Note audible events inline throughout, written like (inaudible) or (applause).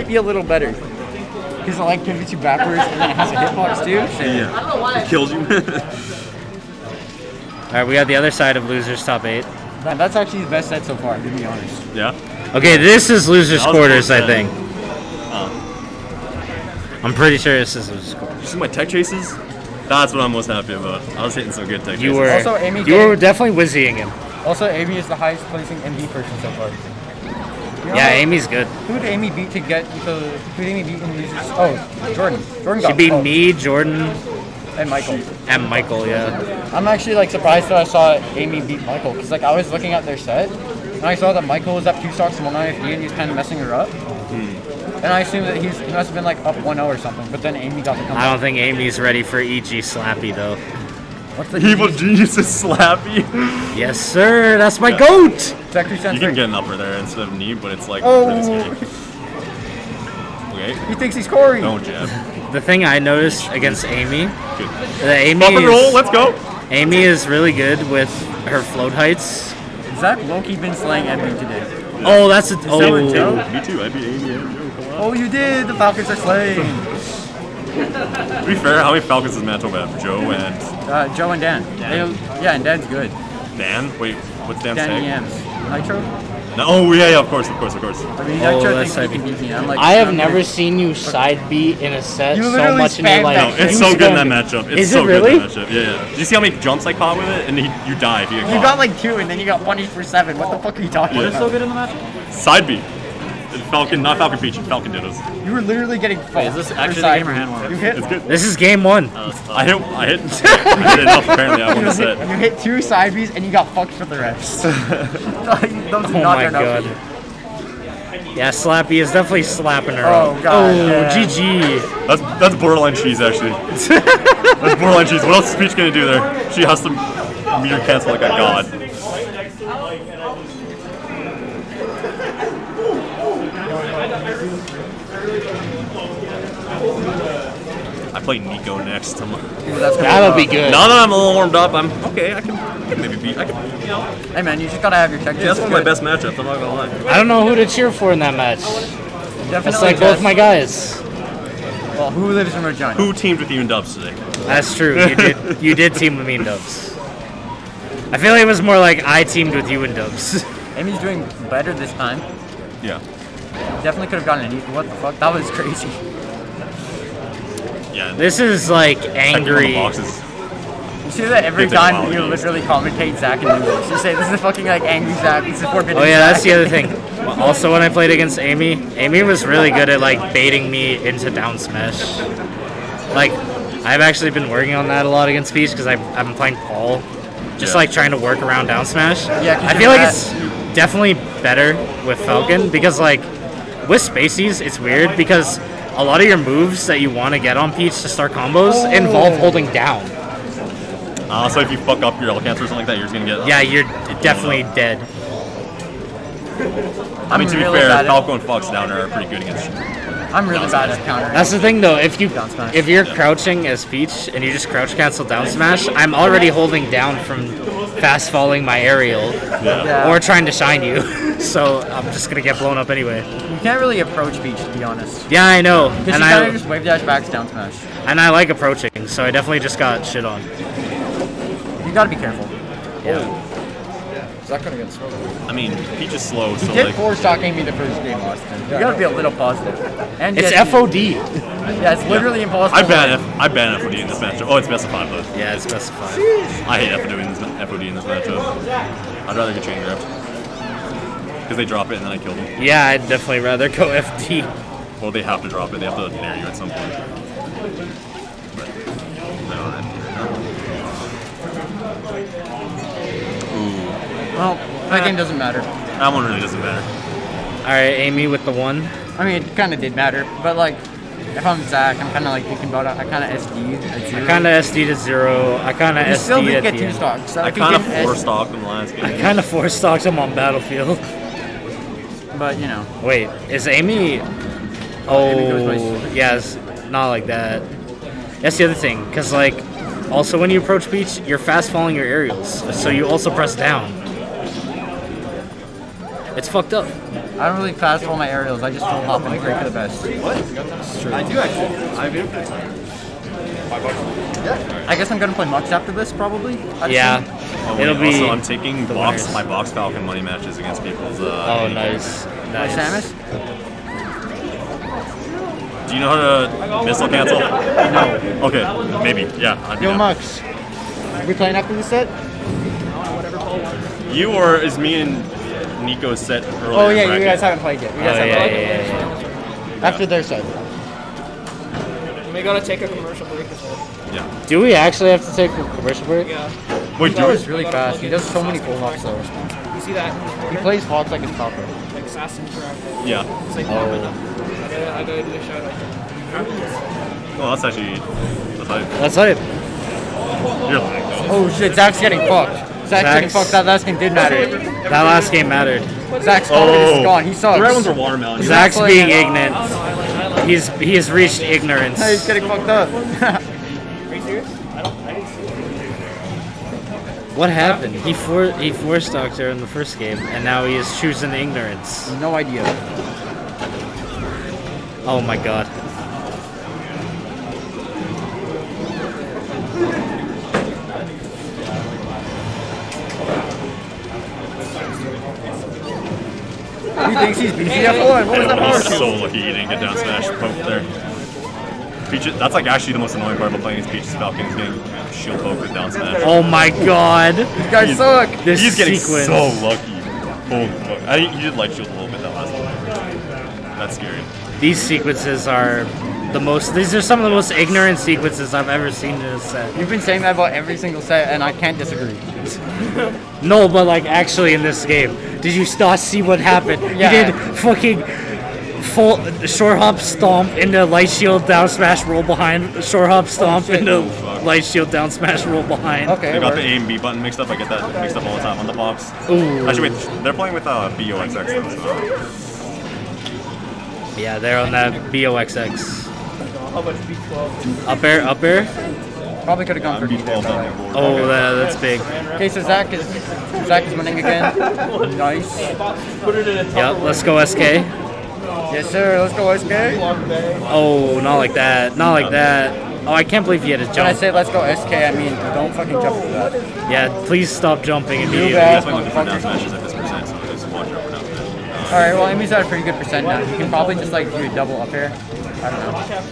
might be a little better. Because it like pivots you backwards and then it has a hitbox too. So Yeah. It kills you. (laughs) All right, we got the other side of losers top eight. Man, that's actually the best set so far, to be honest. yeah. Okay, this is losers quarters, I think. Oh. I'm pretty sure this is losers quarters. You see my tech chases? That's what I'm most happy about. I was hitting some good tech You chases. were Also, Amy you were definitely whizzing him. Also, Amy is the highest placing MV person so far. You know Yeah, Amy's good. Who did Amy beat to get to? Who did Amy beat in losers? Oh, Jordan. Jordan She got beat close. me, Jordan, and Michael. and Michael. Yeah. I'm actually like surprised that I saw Amy beat Michael because like I was looking at their set and I saw that Michael was up two stocks and one IFD and he was kind of messing her up. Hmm. And I assume that he's, he must have been like up 1-0 or something, but then Amy got the I don't think Amy's ready for EG Slappy though. What's the Evil genius is slappy. Yes, sir. That's my Yeah. goat. It's actually You can get an upper there instead of knee, but it's like Oh. really scary. Okay. He thinks he's Corey. Don't jab. (laughs) The thing I noticed against Amy, Good. that Amy Buff and roll. is, Let's go. Amy is really good with her float heights. Zach Loki been slaying Edmund today. Oh, that's a that oh. what Joe? Me too. I beat Amy and Joe. Come on. Oh, you did. The Falcons are slaying. (laughs) To be fair, how many Falcons does Manitoba have? Joe and Uh, Joe and Dan. Dan. They- yeah, and Dan's good. Dan. Wait, what's Dan's Dan tag? Yams. Nitro? No, oh yeah, yeah, of course, of course, of course. I mean, Oh, Nitro that's thinks he right. can beat me. I'm like, I have I'm never gonna- seen you side beat in a set You so much in your life. No, it's so good in that matchup. It's Is so it good really? in that matchup. Yeah, yeah. Did you see how many jumps I caught with it? And he, you die if you You got like two, and then you got punished for seven. What the fuck are you talking What is about? so good in the matchup? Side B. Falcon, not Falcon Peach, Falcon Dittos. You were literally getting fucked. is this actually the game or hand warm-up? You hit. It's good. This is game one. Uh, I hit, I hit, (laughs) I hit enough apparently. I won the You hit, set. you hit two side Bs and you got fucked for the rest. (laughs) Those Oh not my turn god. for. Yeah, Slappy is definitely slapping her. Oh, up. God, Oh, yeah. GG. That's that's borderline cheese actually. (laughs) that's borderline cheese. What else is Peach gonna do there? She has to meter cancel like a god. I play Nico next. I'm, Ooh, that's gonna That'll be tough. good. now that I'm a little warmed up, I'm okay. I can, I can maybe beat. I can, you know. Hey man, you just gotta have your tech. Yeah, that's one of my best matchups. I'm not gonna lie. I don't know who to cheer for in that match. Definitely It's like both my guys. Well, who lives in Regina? Who teamed with you and dubs today? That's true. You did. You did team with me and dubs. I feel like it was more like I teamed with you and dubs. (laughs) Amy's doing better this time. Yeah. Definitely could have gotten an E. What the fuck? That was crazy. Yeah. This is like Checking on the angry. boxes. You see that every It's like time wild you games. literally commentate Zach and English. You say this is a fucking like angry Zach. This is forbidden. Oh yeah, that's the other thing. (laughs) Also, when I played against Amy, Amy was really good at like baiting me into down smash. Like, I've actually been working on that a lot against Peach because I've, I've been playing Paul, just Yeah. like trying to work around down smash. Yeah, 'cause I feel like bad. it's definitely better with Falcon because like with Spaceys, it's weird because a lot of your moves that you want to get on Peach to start combos Oh. involve holding down. Uh, so if you fuck up your L cancel or something like that, you're just gonna get. Yeah, you're definitely dead. I mean, to be really fair, bad at- Falco and Fox down there are pretty good against. I'm really bad at countering. That's the thing though, if you Down if you're crouching as Peach and you just crouch cancel down smash, I'm already holding down from fast falling my aerial Yeah. Yeah. or trying to shine you. (laughs) so I'm just gonna get blown up anyway. You can't really approach Peach to be honest. Yeah, I know. And she kind of I just wave dash backs down smash. and I like approaching, so I definitely just got shit on. You gotta be careful. Yeah. Zach gonna get smoked. I mean, Peach is slow, so He did like. four stock Amy the first game, Austin. You gotta be a little positive. And It's FOD. Yeah, it's literally impossible. I ban F. I ban FOD in this matchup. Oh, it's best of five though. Yeah, it's specified. I hate FOD in this FOD in this matchup. I'd rather get chain grabbed because they drop it and then I kill them. Yeah, I'd definitely rather go (laughs) FD. Well, they have to drop it. They have to nair you at some point. But no, Well, that game doesn't matter. that one really doesn't matter. Alright, Amy with the one. I mean, it kind of did matter, but like, if I'm Zach, I'm kind of like thinking about it. I kind of SD at zero. I kinda SD to zero. I kinda You still SD did at get the two end. stocks. So I if you kind of didn't four S- stocked in the last game. I kinda four stocked him on Battlefield. but you know, Wait, is Amy? Oh, Amy goes Oh, by- yes, not like that. That's the other thing, cause like, also when you approach Peach, you're fast falling your aerials, so you also press down. It's fucked up. I don't really fast roll my aerials. I just full hop and pray for the best. What? I do actually. I've been I guess I'm gonna play Mux after this, probably. I'd Yeah. Oh, It'll wait, be. Also, I'm taking the box winners. my box Falcon money matches against people's. Uh, Oh, AEM. nice. My Nice. Samus? Do you know how to missile cancel? No. Okay, maybe. Yeah. I'd be Yo, down. Mux. We playing after this set? You or is me and Nico set earlier? Oh yeah, you guys haven't played yet. You Oh, guys yeah, haven't yeah, played yeah, yeah. After their set. We gotta take a commercial break as well. Yeah. Do we actually have to take a commercial break? Yeah. Wait, He do goes really fast. He does so many pull ups though. You see that? He plays Hawks like a stopper. Like Assassin's Creed. Yeah. It's like, Oh. I gotta, I gotta do a shout out. Oh, that's actually. That's like, That's it. yeah. Oh shit, Zach's getting fucked. Zach's, getting Zach's- fucked. That last game did matter. That last game mattered. Zach's confidence is oh. gone. He sucks. The red ones are watermelon. He's Zach's not being playing. ignorant. He's he has reached ignorance. He's getting fucked up. (laughs) Are you serious? What happened? He for he forced Doctor in the first game, and now he is choosing ignorance. no idea. Oh my god. Thinks he's BCF1. What was that He's power so lucky he didn't get down smash poke there. Peaches, that's like actually the most annoying part about playing against Peaches Falcons getting shield poke with down smash. Oh my god. You guys He's- suck. This He's getting sequence. so lucky. Holy fuck. I, he did light shield a little bit that last one. That's scary. These sequences are the most. These are some of the most ignorant sequences I've ever seen in a set. You've been saying that about every single set, and I can't disagree. (laughs) No, but like actually in this game, did you not see what happened? Yeah. You did fucking full short hop stomp into light shield down smash roll behind. Short hop stomp shit. into Oh, light shield down smash roll behind. Okay, I it got the works. A and B button mixed up. I get that mixed up all the time on the box. Ooh. Actually, wait, they're playing with uh, BOXX. So. Yeah, they're on that BOXX. How much B12? Up air, up air. Probably could have gone for I'm D there, B12 but on like- your. Oh, that, that's big. Okay, so Zach is Zach is winning again. (laughs) nice. Put it in a Yep, let's go SK. Yes, sir. Let's go, SK. Oh, not like that. Not like that. Oh, I can't believe he had a jump. When I say let's go, SK, I mean don't fucking jump for that. Yeah, please stop jumping immediately. bad. Smash. All right. Well, Amy's at a pretty good percent now. You can probably just like do a double up air. I don't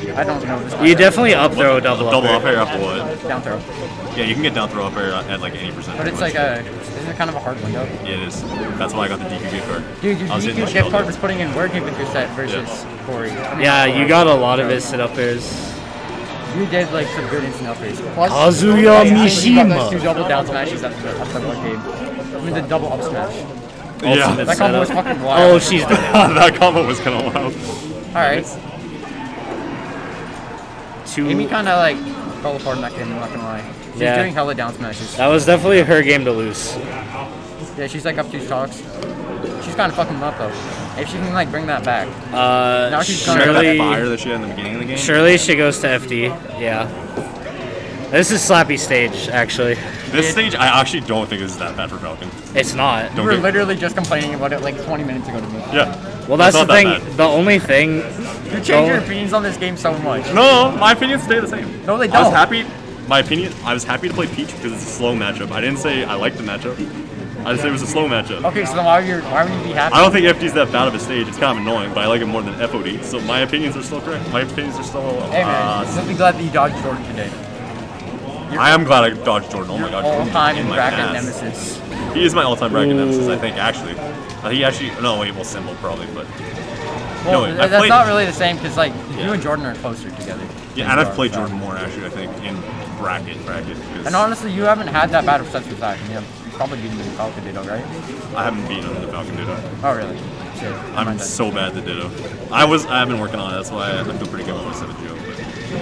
know. I don't know. This You definitely up throw double up. Double up air after what? down throw, Yeah, you can get down throw up air at like 80%. but it's like a isn't it kind of a hard window? Yeah, it is. That's why I got the DQ gift card. Dude, your I was DQ gift card there. was putting in work with your set versus Corey. I mean, Yeah, you got a lot of his sit up airs. You did like some good instant up airs. Plus, Kazuya I think you got those two double down smashes after the, after the game. I mean the double up smash. Yeah, Ultimate (laughs) That combo was fucking wild. Oh, she's done. that combo was kind of wild. All right. Two. Amy kind of like fell apart in that game. I'm not gonna lie. She's Yeah. doing hella down smashes. That was definitely her game to lose. Yeah, she's like up two stocks. She's kind of fucking up though. If she can like bring that back. Uh, Now she's gonna- Remember that surely, fire that she had in the beginning of the game? surely she goes to FD. Yeah. This is slappy stage, actually. This stage, I actually don't think this is that bad for Falcon. It's not. We Don't were get- literally just complaining about it like 20 minutes ago to me. Yeah. Well, that's the that thing. bad. The only thing. You change the- your opinions on this game so much. No, my opinions stay the same. No, they don't. I was happy. My opinion, I was happy to play Peach because it's a slow matchup. I didn't say I liked the matchup. I just said it was a slow matchup. Okay, so then why, are you, why would you be happy? I don't think FD's that bad of a stage. It's kind of annoying, but I like it more than FOD. So my opinions are still correct. My opinions are still. Hey man, uh, just be glad that you dodged Jordan today. I am glad I dodged Jordan. Oh my god, Jordan All-time in bracket ass. nemesis. He is my all-time bracket Ooh. nemesis, I think. Actually, uh, he actually. No, wait, well, symbol probably, but Well, No, I that's played- not really the same because like you and Jordan are closer together. yeah, and I've played. Jordan more actually. I think in bracket bracket. 'cause And honestly, you haven't had that bad of sets with Zach. and You have probably beaten the in Falcon Ditto, right? I haven't beaten the Falcon Ditto. Oh really? Shit. I'm so bad at the Ditto. I was. I've been working on it. That's why I feel pretty good when with my seventh Joe.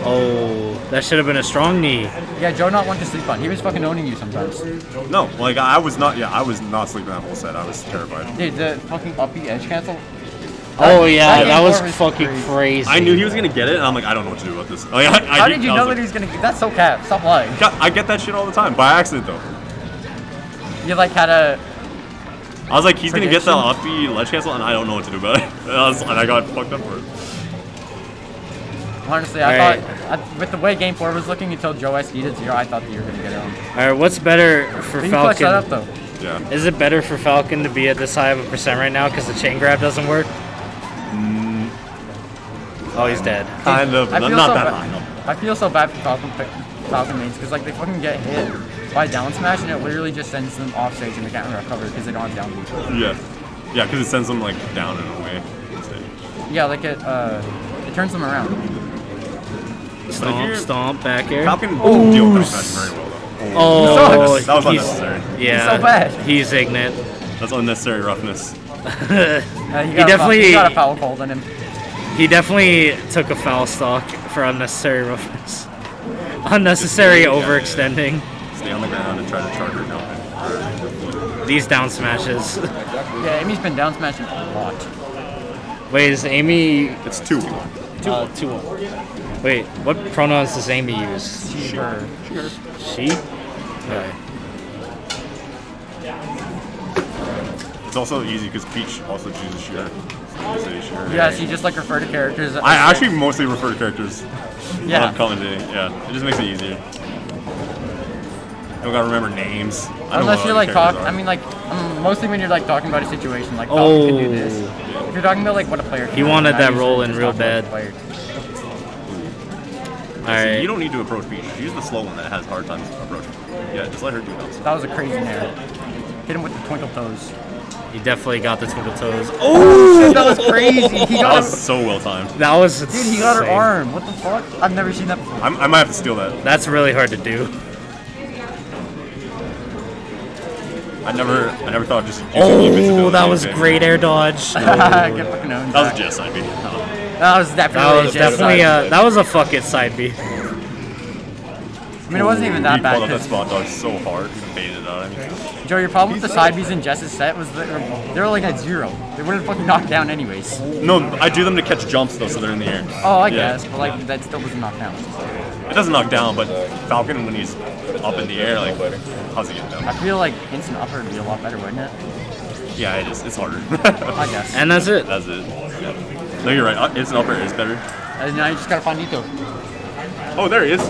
Oh, that should have been a strong knee. Yeah, Joe not one to sleep on. He was fucking owning you sometimes. No, like I was not. Yeah, I was not sleeping that whole set. I was terrified. Dude, the fucking uppy edge cancel. Oh yeah, game that was was fucking crazy. crazy. I knew he was gonna get it, and I'm like, I don't know what to do about this. Like, I, I, How did you I know was that he was gonna? Get That's so cap. Stop lying. I get that shit all the time by accident though. You like had a. I was like, he's gonna get the Prediction? uppy ledge cancel, and I don't know what to do about it. And (laughs) I, was, and I got fucked up for it. Honestly, I Alright. thought I, with the way Game Four was looking until Joe SD did zero, I thought that you were gonna get it. All right, what's better for But you clutched that up Falcon? though. Yeah. Is it better for Falcon to be at this high of a percent right now because the chain grab doesn't work? Oh, he's dead. Kind of. I Not, feel not so that high. No. I feel so bad for Falcon Falcon mains because like they fucking get hit by down smash and it literally just sends them off stage and they can't recover because they don't have down B. Yeah. Yeah, because it sends them like down in a way. Yeah, like it uh it turns them around. Stomp, stomp, back air. Falcon will deal with that very well though. Oh, that was he's- unnecessary. Yeah, so bad. he's ignorant. That's unnecessary roughness. Uh, he, He got a definitely- he got a foul cold on him. He definitely took a foul stock for unnecessary roughness. (laughs) Unnecessary overextending. Stay on the ground and try to charge her down. These down smashes. (laughs) Yeah, Amy's been down smashing a lot. Wait, is Amy It's two. Uh, two? Wait, what pronouns does Amy use? She, her. She? Okay. It's also easy because Peach also chooses Sheer. So say Sheer. Yeah, she just like refer to characters. I actually mostly refer to characters yeah. (laughs) when I'm commentating. Yeah, it just makes it easier. You don't gotta remember names. I Unless you're like talk, characters I mean like mostly when you're like talking about a situation like Falcon can do this. Oh. If you're talking about like what a player. Can He wanted I that usually roll in real talk about the bad. player. Alright. You don't need to approach Peach. Use the slow one that has hard times approaching. Yeah, just let her do that. That was a crazy nair. Hit him with the twinkle toes. He definitely got the twinkle toes. Oh, that was crazy. He That got was her, so well timed. That was dude. He got her arm. What the fuck? I've never seen that before. I'm, I might have to steal that. That's really hard to do. I never, I never thought of just. Oh, that was in great air dodge. (laughs) Get that fucking owned. That was back. just I mean. That was definitely. was definitely side uh, that was a fuck it side B. I mean, it wasn't even that He bad. called up that 'cause- spot dodge so hard and baited it out. I mean, Joe, your problem with the side Bs in Jess's set was that they're, they're like at zero. They wouldn't fucking knock down anyways. no, I do them to catch jumps though, so they're in the air. Oh, I Yeah. guess, but like that still doesn't knock down. It doesn't knock down, but Falcon when he's up in the air, like, how's he get down? I feel like instant upper would be a lot better, wouldn't it? Yeah, it is. It's harder. (laughs) I guess. And that's it. That's it. Yeah. No, you're right. Uh, Instant upper is better. And now you just gotta find Nito. Oh, there he is.